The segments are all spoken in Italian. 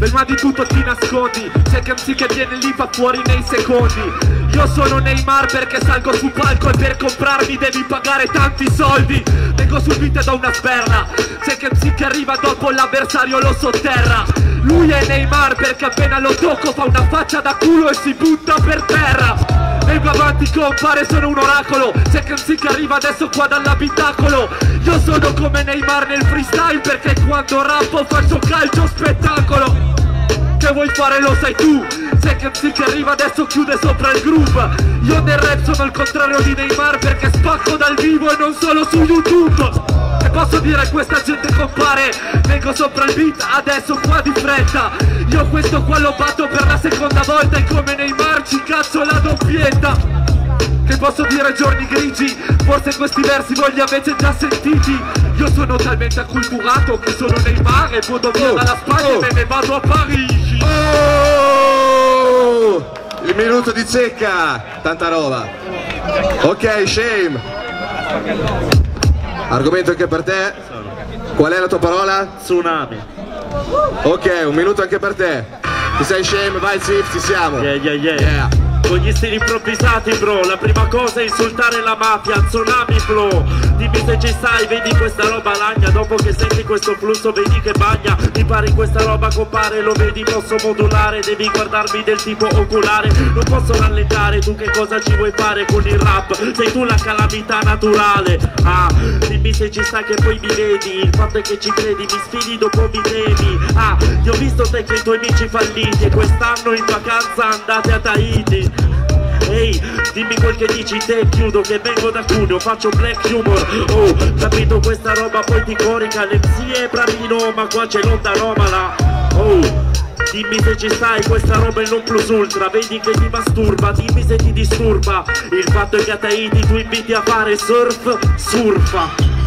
Prima di tutto ti nascondi. C'è che MC che viene lì fa fuori nei secondi. Io sono Neymar perché salgo sul palco e per comprarmi devi pagare tanti soldi. Vengo subito da una sperla C'è che MC che arriva dopo l'avversario lo sotterra. Lui è Neymar perché appena lo tocco fa una faccia da culo e si butta per terra. Vengo avanti compare sono un oracolo. C'è che MC che arriva adesso qua dall'abitacolo. Io sono come Neymar nel freestyle perché quando rappo faccio calcio spettacolo fare lo sai tu. Sei che MC che arriva adesso chiude sopra il groove. Io nel rap sono il contrario di Neymar perché spacco dal vivo e non solo su YouTube. E posso dire questa gente compare Vengo sopra il beat adesso qua di fretta. Io questo qua lo batto per la seconda volta E come Neymar ci cazzo la doppietta posso dire giorni grigi Forse questi versi voi li avete già sentiti Io sono talmente acculturato che sono Neymar E vado via Oh, dalla Spagna oh. e me ne vado a Parigi Oh! Il minuto di zecca, tanta roba. Ok, Shame. Argomento anche per te. Qual è la tua parola? Tsunami. Ok, un minuto anche per te. Ti sei Shame? Vai Zip, ci siamo. Yeah, yeah, yeah. Yeah. Con gli stili improvvisati bro. La prima cosa è insultare la mafia Tsunami flow. Dimmi se ci stai Vedi questa roba lagna. Dopo che senti questo flusso Vedi che bagna. Mi pare questa roba compare Lo vedi. Posso modulare Devi guardarmi del tipo oculare. Non posso rallentare Tu che cosa ci vuoi fare con il rap? Sei tu la calamità naturale. Ah Dimmi se ci sta che poi mi vedi. Il fatto è che ci credi Mi sfidi dopo mi temi. Ah Ti ho visto te che i tuoi amici falliti. E quest'anno in vacanza andate a Tahiti Ehi, dimmi quel che dici te, chiudo che vengo da Cuneo, faccio black humor. Oh, capito questa roba poi ti corica L'MC è bravino, ma qua c'è l'onda anomala Oh, dimmi se ci stai, questa roba è non plus ultra Vedi che ti masturba, dimmi se ti disturba. Il fatto è che a Tahiti tu inviti a fare surf, surfa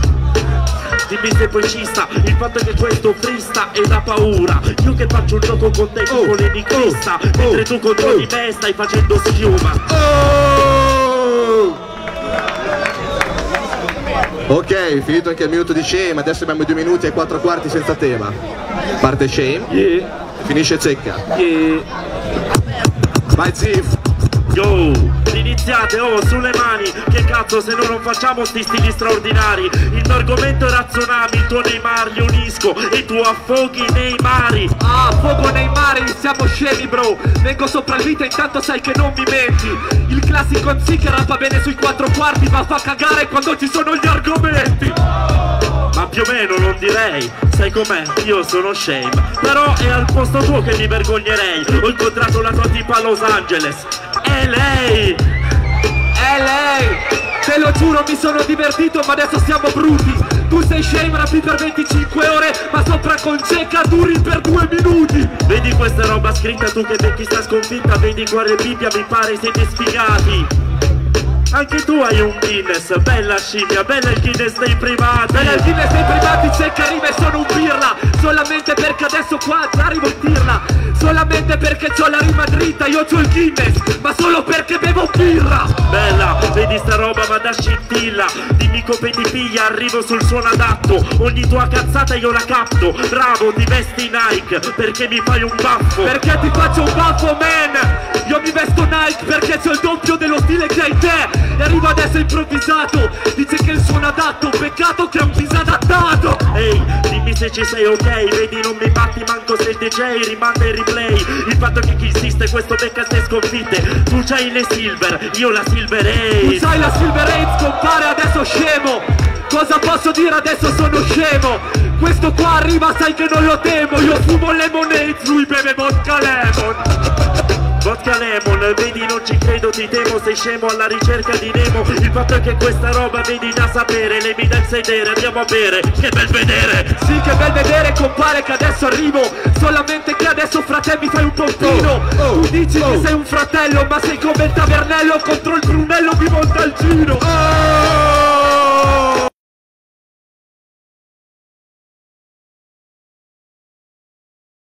Dimmi se poi ci sta Il fatto è che questo frista è da paura Io che faccio un gioco con te Oh, con l'enigmista oh, Mentre oh, tu contro oh. di me stai facendo schiuma Oh! Ok, finito anche il minuto di Shame, adesso abbiamo due minuti e quattro quarti senza tema. Parte Shame, Yeah, finisce Zecca. yeah Vai Zif! Yo, iniziate, oh, sulle mani. Che cazzo se no non facciamo sti stili straordinari. Il mio argomento era tsunami Il tuo Neymar li unisco E tu affoghi nei mari. Ah, fuoco nei mari, siamo scemi bro. Vengo sopra il vita intanto sai che non mi menti. Il classico MC che rappa bene sui quattro quarti Ma fa cagare quando ci sono gli argomenti. Ma più o meno non direi Sai com'è? Io sono shame Però è al posto tuo che mi vergognerei. Ho incontrato la tua tipa a Los Angeles E lei! È lei! Te lo giuro mi sono divertito ma adesso siamo bruti Tu sei shame rappi per 25 ore Ma sopra con cieca duri per due minuti. Vedi questa roba scritta tu che becchi sta sconfitta. Vedi guarda Bibbia mi pare siete sfigati Anche tu hai un Guinness, bella scimmia, bella il Guinness dei privati. Bella il Guinness dei privati c'è che arriva e sono un pirla Solamente perché adesso qua arrivo in tirla Solamente perché c'ho la rima dritta Io c'ho il Guinness Ma solo perché bevo birra. Bella, vedi sta roba ma da scintilla. Dimmi come ti piglia, arrivo sul suono adatto. Ogni tua cazzata io la capto. Bravo, ti vesti Nike Perché mi fai un baffo. Perché ti faccio un baffo man? Io mi vesto Nike perché c'ho il doppio dello stile che hai te E arrivo adesso improvvisato Dice che il suono adatto Peccato che è un disadattato. Ehi, dimmi se ci sei ok Vedi non mi batti manco se il DJ rimanda il replay. Il fatto che chi insiste questo becca ste sconfitte. Tu c'hai le silver, io la silver Tu Ace sai la Silver Age compare adesso scemo. Cosa posso dire adesso sono scemo? Questo qua arriva sai che non lo temo. Io fumo lemonade, lui beve vodka lemon Vodka Lemon, vedi non ci credo, ti temo, sei scemo alla ricerca di Nemo. Il fatto è che questa roba vedi da sapere, lemi dal sedere, andiamo a bere, che bel vedere! Sì che bel vedere compare che adesso arrivo. Solamente che adesso frate mi fai un pompino Oh, oh, Tu dici oh. che sei un fratello Ma sei come il tavernello contro